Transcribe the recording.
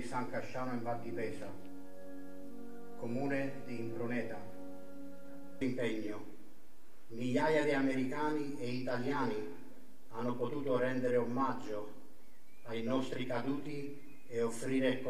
di San Casciano in Val di Pesa, comune di Improneta. Impegno. Migliaia di americani e italiani hanno potuto rendere omaggio ai nostri caduti e offrire...